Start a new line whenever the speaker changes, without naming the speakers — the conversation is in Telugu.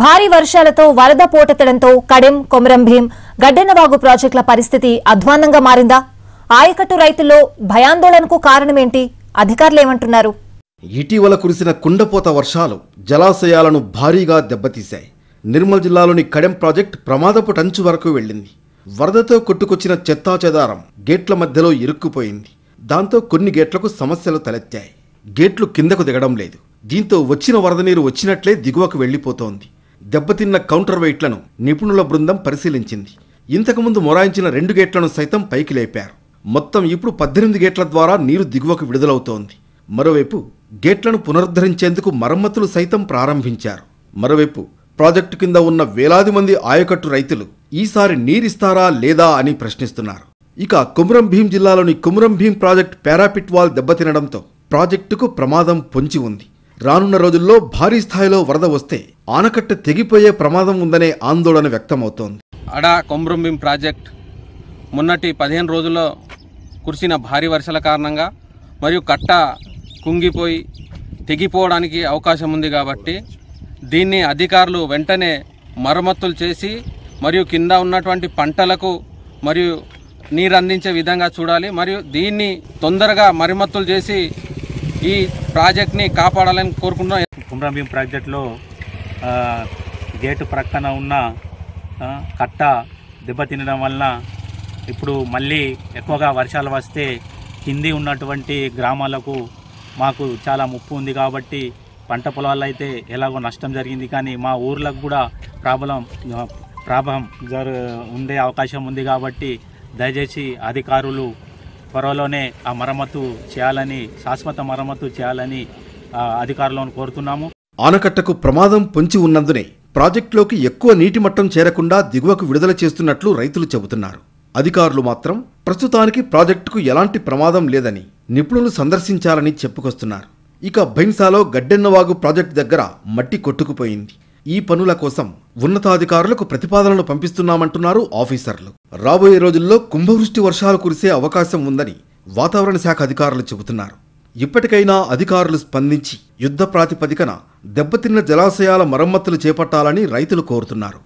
భారీ వర్షాలతో వరద పోటెత్తడంతో కడెం కొమరం భీం గడ్డెన్నవాగు ప్రాజెక్టుల పరిస్థితి అధ్వాన్నంగా మారిందా? ఆయకట్టు రైతుల్లో భయాందోళనకు కారణమేంటి? అధికారులేమంటున్నారు.
ఇటీవల కురిసిన కుండపోత వర్షాలు జలాశయాలను భారీగా దెబ్బతీశాయి. నిర్మల్ జిల్లాలోని కడెం ప్రాజెక్ట్ ప్రమాదపు టంచు వరకు వెళ్ళింది. వరదతో కొట్టుకొచ్చిన చెత్తా చెదారం గేట్ల మధ్యలో ఇరుక్కుపోయింది. దాంతో కొన్ని గేట్లకు సమస్యలు తలెత్తాయి. గేట్లు కిందకు దిగడం లేదు. దీంతో వచ్చిన వరద నీరు వచ్చినట్లే దిగువకు వెళ్ళిపోతోంది దెబ్బతిన్న కౌంటర్ వెయిట్లను నిపుణుల బృందం పరిశీలించింది. ఇంతకుముందు మొరాయించిన రెండు గేట్లను సైతం పైకి లేపారు. మొత్తం ఇప్పుడు పద్దెనిమిది గేట్ల ద్వారా నీరు దిగువకు విడుదలవుతోంది. మరోవైపు గేట్లను పునరుద్ధరించేందుకు మరమ్మతులు సైతం ప్రారంభించారు. మరోవైపు ప్రాజెక్టు కింద ఉన్న వేలాది మంది ఆయకట్టు రైతులు ఈసారి నీరిస్తారా లేదా అని ప్రశ్నిస్తున్నారు. ఇక కుమరం భీం జిల్లాలోని Kumaram Bheem project parapet wall దెబ్బతినడంతో ప్రాజెక్టుకు ప్రమాదం పొంచి ఉంది. రానున్న రోజుల్లో భారీ స్థాయిలో వరద వస్తే ఆనకట్ట తెగిపోయే ప్రమాదం ఉందనే ఆందోళన వ్యక్తమవుతోంది.
అడా కొమ్రంభీం ప్రాజెక్ట్ మొన్నటి పదిహేను రోజుల్లో కురిసిన భారీ వర్షాల కారణంగా మరియు కట్ట కుంగిపోయి తెగిపోవడానికి అవకాశం ఉంది కాబట్టి దీన్ని అధికారులు వెంటనే మరమ్మతులు చేసి మరియు కింద ఉన్నటువంటి పంటలకు మరియు నీరు అందించే విధంగా చూడాలి. మరియు దీన్ని తొందరగా మరమ్మతులు చేసి ఈ ప్రాజెక్ట్ని కాపాడాలని కోరుకుంటున్నాం.
కుమ్రంభీం ప్రాజెక్టులో గేటు ప్రక్కన ఉన్న కట్ట దెబ్బతినడం వలన ఇప్పుడు మళ్ళీ ఎక్కువగా వర్షాలు వస్తే కింది ఉన్నటువంటి గ్రామాలకు మాకు చాలా ముప్పు ఉంది కాబట్టి పంట పొలాలు అయితే ఎలాగో నష్టం జరిగింది. కానీ మా ఊర్లకు కూడా ప్రాబ్లం ప్రాబ్లం జరు ఉండే అవకాశం ఉంది కాబట్టి దయచేసి అధికారులు త్వరలోనే ఆ మరమ్మతు చేయాలని శాశ్వత మరమ్మతు చేయాలని అధికారులను కోరుతున్నాము.
ఆనకట్టకు ప్రమాదం పొంచి ఉన్నందునే ప్రాజెక్టులోకి ఎక్కువ నీటి మట్టం చేరకుండా దిగువకు విడుదల చేస్తున్నట్లు రైతులు చెబుతున్నారు. అధికారులు మాత్రం ప్రస్తుతానికి ప్రాజెక్టుకు ఎలాంటి ప్రమాదం లేదని నిపుణులు సందర్శించాలని చెప్పుకొస్తున్నారు. ఇక భైన్సాలో గడ్డెన్నవాగు ప్రాజెక్టు దగ్గర మట్టి కొట్టుకుపోయింది. ఈ పనుల కోసం ఉన్నతాధికారులకు ప్రతిపాదనలు పంపిస్తున్నామంటున్నారు ఆఫీసర్లు. రాబోయే రోజుల్లో కుంభవృష్టి వర్షాలు కురిసే అవకాశం ఉందని వాతావరణ శాఖ అధికారులు చెబుతున్నారు. ఇప్పటికైనా అధికారులు స్పందించి యుద్ధ ప్రాతిపదికన దెబ్బతిన్న జలాశయాల మరమ్మతులు చేపట్టాలని రైతులు కోరుతున్నారు.